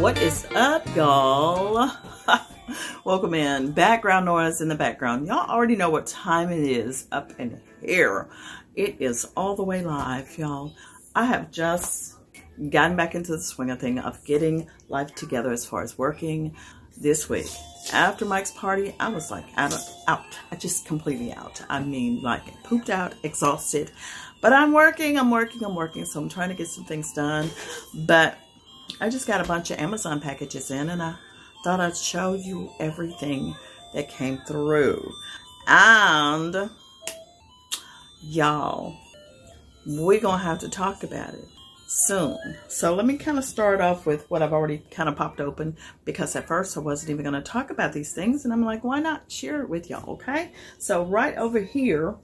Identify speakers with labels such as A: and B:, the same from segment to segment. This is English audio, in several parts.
A: What is up, y'all? Welcome in. Background noise in the background. Y'all already know what time it is up in here. It is all the way live, y'all. I have just gotten back into the swing of thing of getting life together as far as working this week. After Mike's party, I was like out, out. I just completely out. I mean, like pooped out, exhausted. But I'm working, I'm working, I'm working. So I'm trying to get some things done. But I just got a bunch of Amazon packages in and I thought I'd show you everything that came through. And y'all, we're going to have to talk about it soon. So let me kind of start off with what I've already kind of popped open because at first I wasn't even going to talk about these things and I'm like, why not share it with y'all, okay? So right over here,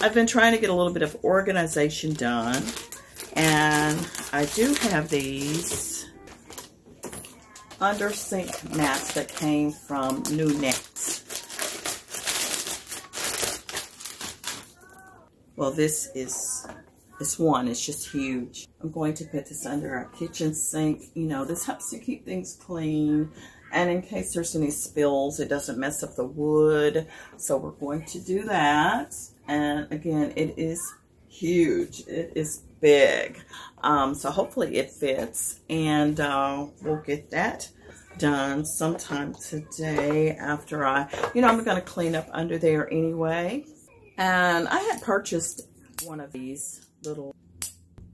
A: I've been trying to get a little bit of organization done and I do have these under sink mats that came from NUNETs. Well, this is this one is just huge. I'm going to put this under our kitchen sink. You know, this helps to keep things clean. And in case there's any spills, it doesn't mess up the wood. So we're going to do that. And again, it is huge. It is big. Um, so hopefully it fits. And uh, we'll get that done sometime today after I, you know, I'm going to clean up under there anyway. And I had purchased one of these little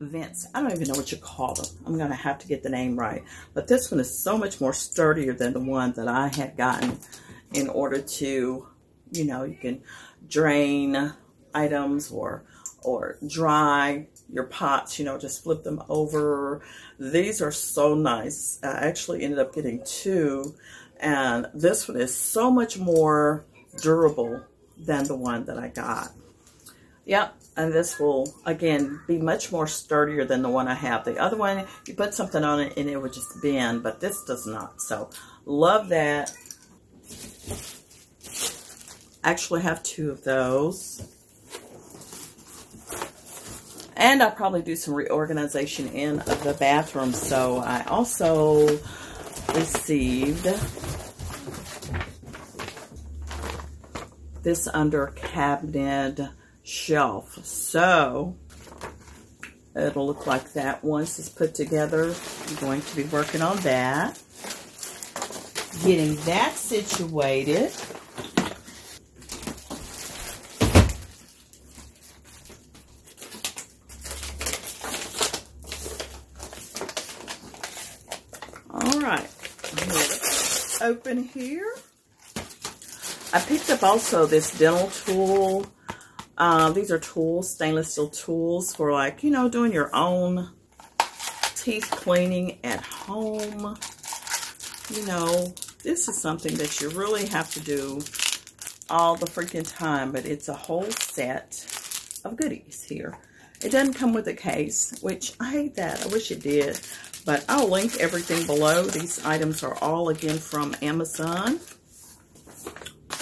A: vents. I don't even know what you call them. I'm going to have to get the name right. But this one is so much more sturdier than the one that I had gotten in order to, you know, you can drain items or or dry your pots, you know, just flip them over. These are so nice. I actually ended up getting two. And this one is so much more durable than the one that I got. Yep, and this will, again, be much more sturdier than the one I have. The other one, you put something on it and it would just bend, but this does not. So, love that. Actually have two of those. And I'll probably do some reorganization in the bathroom. So, I also received this under cabinet shelf. So it'll look like that once it's put together. I'm going to be working on that. Getting that situated. All right, open here. I picked up also this dental tool uh, these are tools, stainless steel tools for like, you know, doing your own teeth cleaning at home. You know, this is something that you really have to do all the freaking time, but it's a whole set of goodies here. It doesn't come with a case, which I hate that. I wish it did. But I'll link everything below. These items are all, again, from Amazon.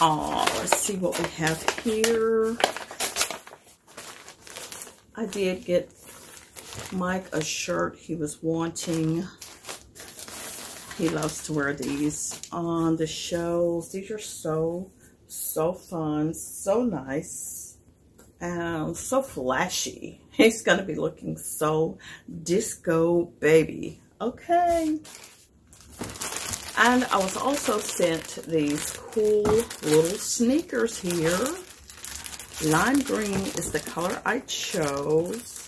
A: Oh, let's see what we have here. I did get Mike a shirt he was wanting. He loves to wear these on the shows. These are so, so fun, so nice, and so flashy. He's going to be looking so disco baby. Okay. And I was also sent these cool little sneakers here. Lime green is the color I chose.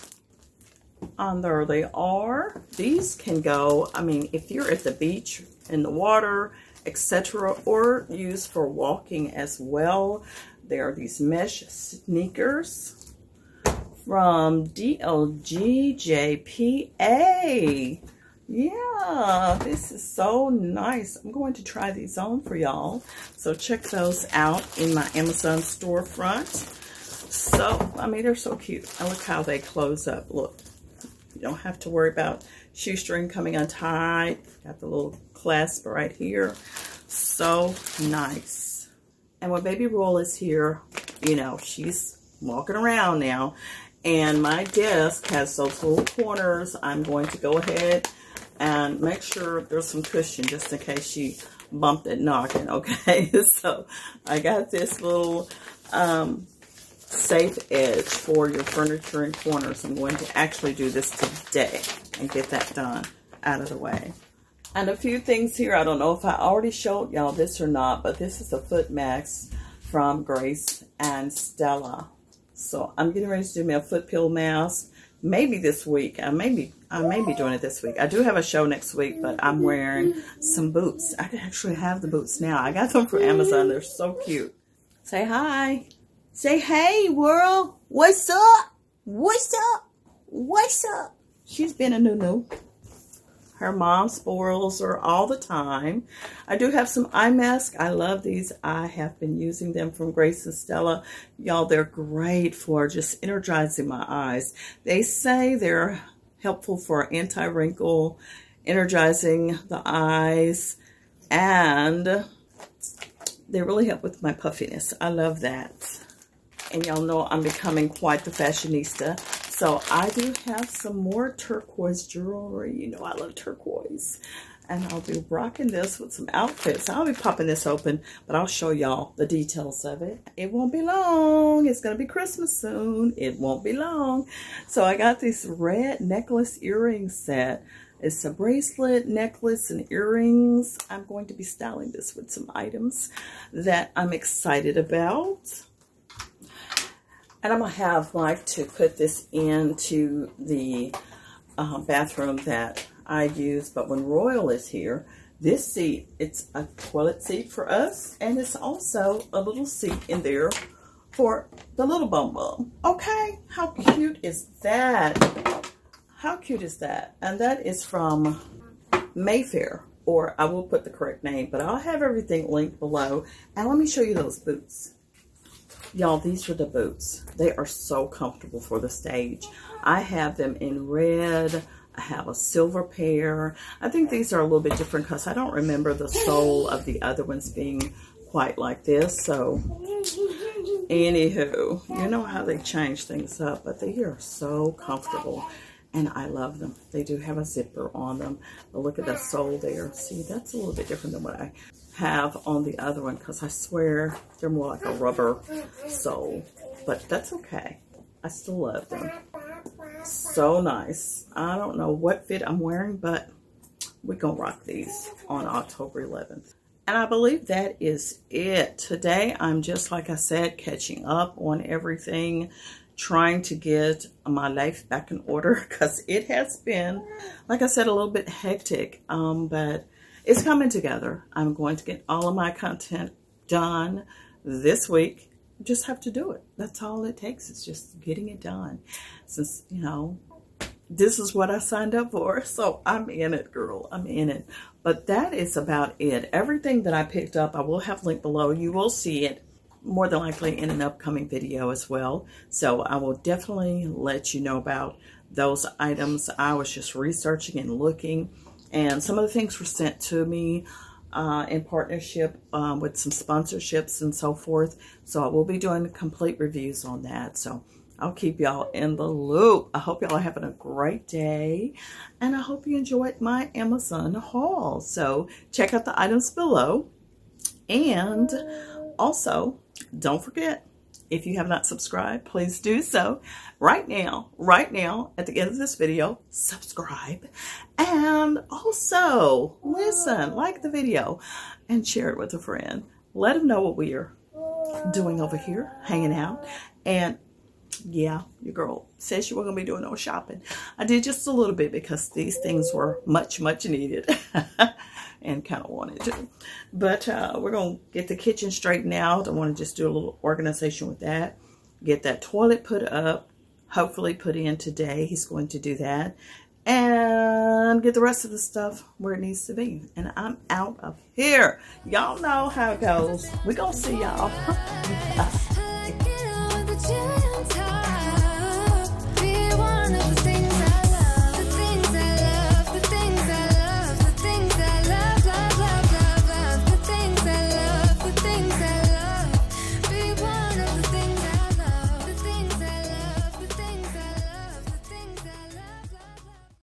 A: And there they are. These can go, I mean, if you're at the beach, in the water, etc., or used for walking as well. There are these mesh sneakers from DLGJPA. Yeah, this is so nice. I'm going to try these on for y'all. So check those out in my Amazon storefront. So, I mean, they're so cute. And look how they close up. Look, you don't have to worry about shoestring coming untied. Got the little clasp right here. So nice. And when Baby Roll is here, you know, she's walking around now. And my desk has those little corners. I'm going to go ahead And make sure there's some cushion just in case she bumped it knocking, okay? so I got this little um, safe edge for your furniture and corners. I'm going to actually do this today and get that done out of the way. And a few things here. I don't know if I already showed y'all this or not, but this is a foot mask from Grace and Stella. So I'm getting ready to do me a foot peel mask. Maybe this week. I may be, I may be doing it this week. I do have a show next week, but I'm wearing some boots. I actually have the boots now. I got them from Amazon. They're so cute. Say hi. Say hey, world. What's up? What's up? What's up? She's been a new-new. Her mom spoils her all the time. I do have some eye masks. I love these. I have been using them from Grace and Stella. Y'all, they're great for just energizing my eyes. They say they're helpful for anti-wrinkle, energizing the eyes, and they really help with my puffiness. I love that. And y'all know I'm becoming quite the fashionista. So I do have some more turquoise jewelry. You know I love turquoise. And I'll be rocking this with some outfits. I'll be popping this open, but I'll show y'all the details of it. It won't be long. It's going to be Christmas soon. It won't be long. So I got this red necklace earring set. It's a bracelet, necklace, and earrings. I'm going to be styling this with some items that I'm excited about. And I'm going to have Mike to put this into the uh, bathroom that I use. But when Royal is here, this seat, it's a toilet seat for us. And it's also a little seat in there for the little bum bum. Okay, how cute is that? How cute is that? And that is from Mayfair, or I will put the correct name, but I'll have everything linked below. And let me show you those boots. Y'all, these are the boots. They are so comfortable for the stage. I have them in red. I have a silver pair. I think these are a little bit different because I don't remember the sole of the other ones being quite like this. So, anywho, you know how they change things up, but they are so comfortable and I love them. They do have a zipper on them. But look at the sole there. See, that's a little bit different than what I have on the other one because I swear they're more like a rubber sole. But that's okay. I still love them. So nice. I don't know what fit I'm wearing, but we're going to rock these on October 11th. And I believe that is it. Today, I'm just, like I said, catching up on everything, trying to get my life back in order because it has been, like I said, a little bit hectic. Um, but it's coming together. I'm going to get all of my content done this week. Just have to do it. That's all it takes. It's just getting it done. Since, you know, this is what I signed up for. So I'm in it, girl. I'm in it. But that is about it. Everything that I picked up, I will have linked below. You will see it more than likely in an upcoming video as well. So I will definitely let you know about those items. I was just researching and looking and some of the things were sent to me uh, in partnership um, with some sponsorships and so forth. So I will be doing complete reviews on that. So I'll keep y'all in the loop. I hope y'all are having a great day. And I hope you enjoyed my Amazon haul. So check out the items below. And also, don't forget, if you have not subscribed, please do so right now, right now at the end of this video, subscribe. And also, listen, like the video and share it with a friend. Let them know what we are doing over here, hanging out. And yeah, your girl says she wasn't going to be doing no shopping. I did just a little bit because these things were much, much needed. and kind of wanted to. But uh, we're going to get the kitchen straightened out. I want to just do a little organization with that. Get that toilet put up. Hopefully put in today. He's going to do that. And get the rest of the stuff where it needs to be. And I'm out of here. Y'all know how it goes. We're going to see y'all.